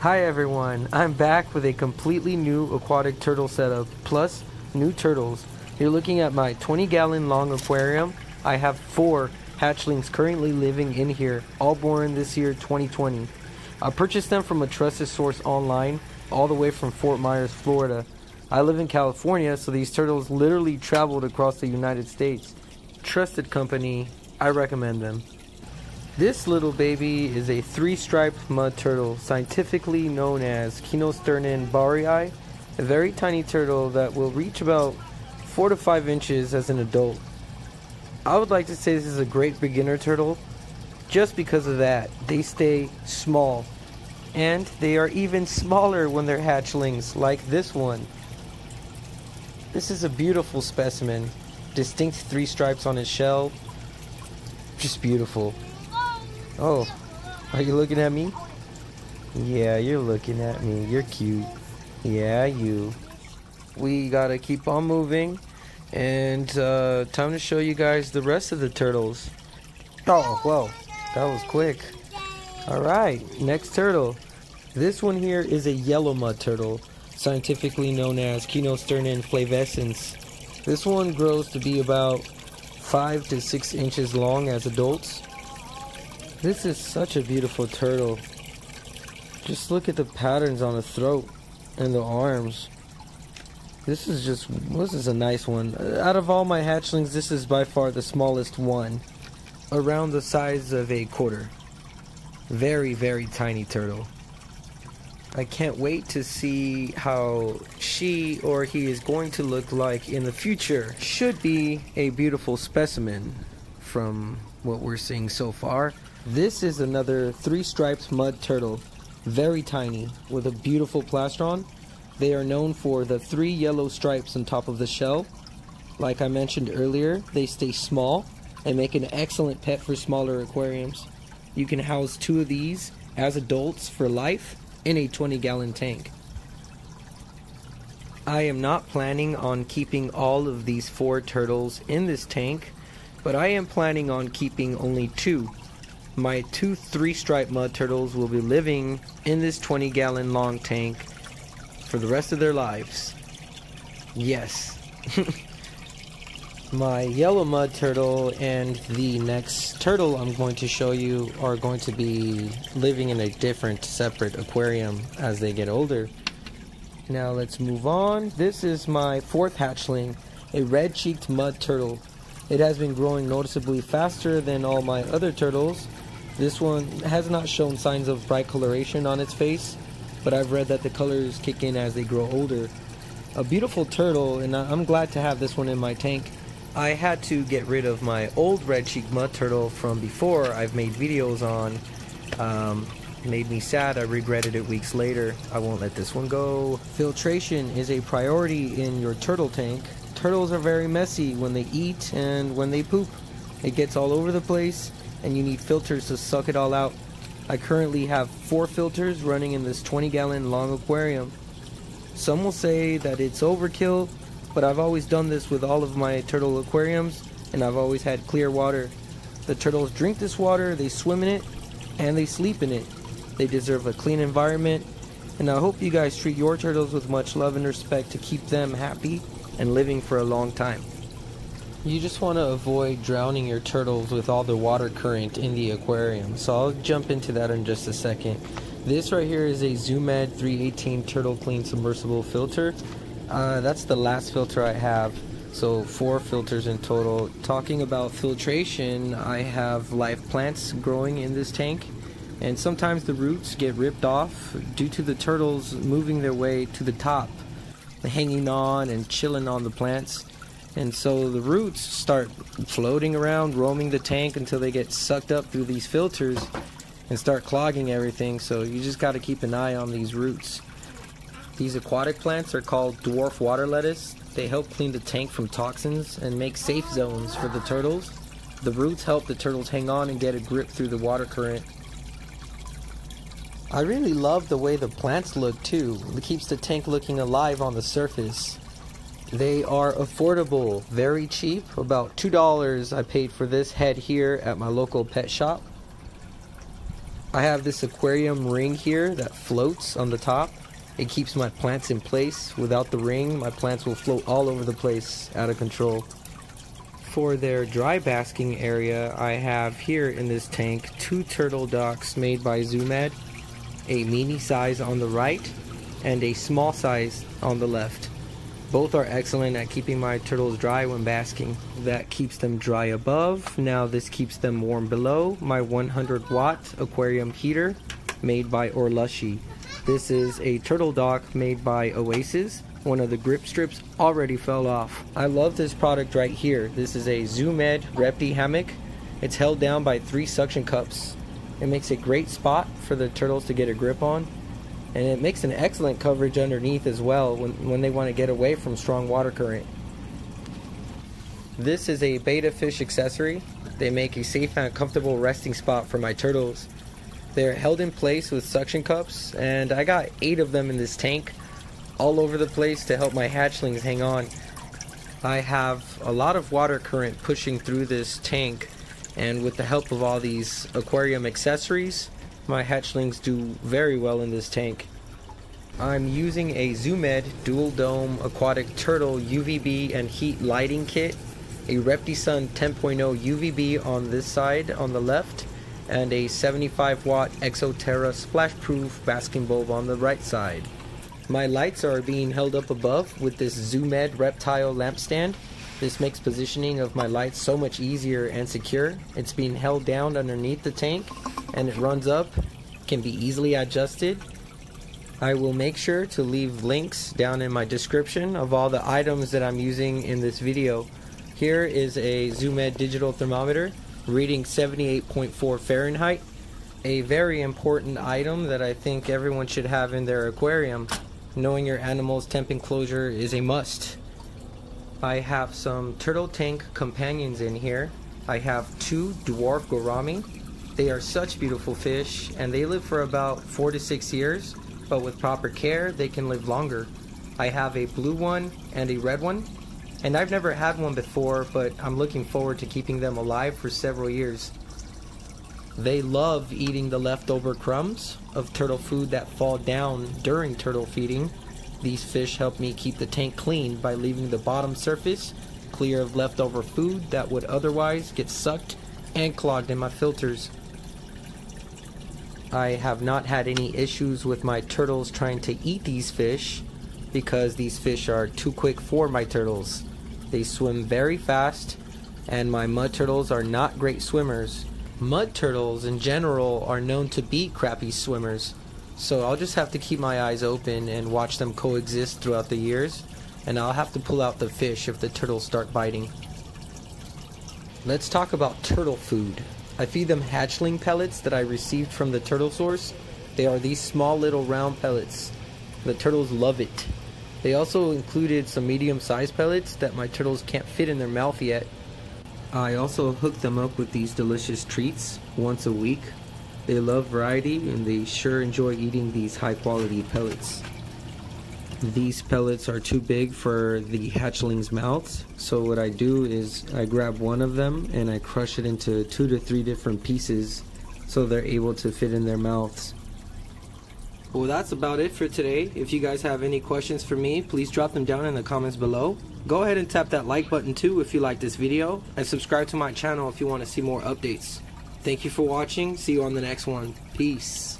Hi everyone, I'm back with a completely new aquatic turtle setup, plus new turtles. You're looking at my 20 gallon long aquarium. I have four hatchlings currently living in here, all born this year 2020. I purchased them from a trusted source online, all the way from Fort Myers, Florida. I live in California, so these turtles literally traveled across the United States. Trusted company, I recommend them. This little baby is a three-striped mud turtle, scientifically known as Kinosternon baurii, a very tiny turtle that will reach about 4 to 5 inches as an adult. I would like to say this is a great beginner turtle, just because of that. They stay small, and they are even smaller when they're hatchlings, like this one. This is a beautiful specimen, distinct three stripes on his shell, just beautiful. Oh, are you looking at me? Yeah, you're looking at me. You're cute. Yeah, you. We gotta keep on moving. And uh, time to show you guys the rest of the turtles. Oh, whoa. That was quick. Alright, next turtle. This one here is a yellow mud turtle, scientifically known as Kinosternon flavescens. This one grows to be about 5 to 6 inches long as adults this is such a beautiful turtle. Just look at the patterns on the throat and the arms. This is just, this is a nice one. Out of all my hatchlings, this is by far the smallest one. Around the size of a quarter. Very, very tiny turtle. I can't wait to see how she or he is going to look like in the future. Should be a beautiful specimen from what we're seeing so far. This is another three striped mud turtle, very tiny, with a beautiful plastron. They are known for the three yellow stripes on top of the shell. Like I mentioned earlier, they stay small and make an excellent pet for smaller aquariums. You can house two of these as adults for life in a 20 gallon tank. I am not planning on keeping all of these four turtles in this tank, but I am planning on keeping only two my two three-stripe mud turtles will be living in this 20 gallon long tank for the rest of their lives. Yes. my yellow mud turtle and the next turtle I'm going to show you are going to be living in a different separate aquarium as they get older. Now let's move on. This is my fourth hatchling, a red-cheeked mud turtle. It has been growing noticeably faster than all my other turtles this one has not shown signs of bright coloration on its face, but I've read that the colors kick in as they grow older. A beautiful turtle, and I'm glad to have this one in my tank. I had to get rid of my old red cheek mud turtle from before I've made videos on. Um, made me sad. I regretted it weeks later. I won't let this one go. Filtration is a priority in your turtle tank. Turtles are very messy when they eat and when they poop. It gets all over the place and you need filters to suck it all out. I currently have four filters running in this 20 gallon long aquarium. Some will say that it's overkill, but I've always done this with all of my turtle aquariums and I've always had clear water. The turtles drink this water, they swim in it, and they sleep in it. They deserve a clean environment, and I hope you guys treat your turtles with much love and respect to keep them happy and living for a long time. You just want to avoid drowning your turtles with all the water current in the aquarium. So I'll jump into that in just a second. This right here is a Zoo Med 318 Turtle Clean Submersible filter. Uh, that's the last filter I have. So four filters in total. Talking about filtration, I have live plants growing in this tank. And sometimes the roots get ripped off due to the turtles moving their way to the top, hanging on and chilling on the plants. And so the roots start floating around, roaming the tank until they get sucked up through these filters and start clogging everything. So you just got to keep an eye on these roots. These aquatic plants are called dwarf water lettuce. They help clean the tank from toxins and make safe zones for the turtles. The roots help the turtles hang on and get a grip through the water current. I really love the way the plants look too. It keeps the tank looking alive on the surface. They are affordable, very cheap. About $2 I paid for this head here at my local pet shop. I have this aquarium ring here that floats on the top. It keeps my plants in place. Without the ring, my plants will float all over the place, out of control. For their dry basking area, I have here in this tank two turtle docks made by Zoo Med, a mini size on the right and a small size on the left. Both are excellent at keeping my turtles dry when basking. That keeps them dry above. Now this keeps them warm below. My 100 watt aquarium heater made by Orlushy. This is a turtle dock made by Oasis one of the grip strips already fell off. I love this product right here. This is a Zoo Med Repti hammock. It's held down by three suction cups. It makes a great spot for the turtles to get a grip on. And it makes an excellent coverage underneath as well when, when they want to get away from strong water current. This is a betta fish accessory. They make a safe and comfortable resting spot for my turtles. They're held in place with suction cups and I got eight of them in this tank all over the place to help my hatchlings hang on. I have a lot of water current pushing through this tank and with the help of all these aquarium accessories, my hatchlings do very well in this tank. I'm using a Zoo Med Dual Dome Aquatic Turtle UVB and Heat Lighting Kit, a ReptiSun 10.0 UVB on this side on the left, and a 75 watt Exo Terra splash proof basking bulb on the right side. My lights are being held up above with this Zoo Med reptile lamp stand. This makes positioning of my lights so much easier and secure. It's being held down underneath the tank and it runs up, can be easily adjusted. I will make sure to leave links down in my description of all the items that I'm using in this video. Here is a Zoo Med digital thermometer reading 78.4 Fahrenheit. A very important item that I think everyone should have in their aquarium knowing your animal's temp enclosure is a must. I have some turtle tank companions in here. I have two dwarf gourami. They are such beautiful fish and they live for about four to six years, but with proper care, they can live longer. I have a blue one and a red one, and I've never had one before, but I'm looking forward to keeping them alive for several years. They love eating the leftover crumbs of turtle food that fall down during turtle feeding. These fish help me keep the tank clean by leaving the bottom surface clear of leftover food that would otherwise get sucked and clogged in my filters. I have not had any issues with my turtles trying to eat these fish because these fish are too quick for my turtles. They swim very fast and my mud turtles are not great swimmers Mud turtles in general are known to be crappy swimmers, so I'll just have to keep my eyes open and watch them coexist throughout the years, and I'll have to pull out the fish if the turtles start biting. Let's talk about turtle food. I feed them hatchling pellets that I received from the turtle source. They are these small little round pellets. The turtles love it. They also included some medium sized pellets that my turtles can't fit in their mouth yet, I also hook them up with these delicious treats once a week. They love variety and they sure enjoy eating these high quality pellets. These pellets are too big for the hatchlings' mouths, so what I do is I grab one of them and I crush it into two to three different pieces so they're able to fit in their mouths. Well, that's about it for today. If you guys have any questions for me, please drop them down in the comments below. Go ahead and tap that like button too if you like this video, and subscribe to my channel if you want to see more updates. Thank you for watching. See you on the next one. Peace.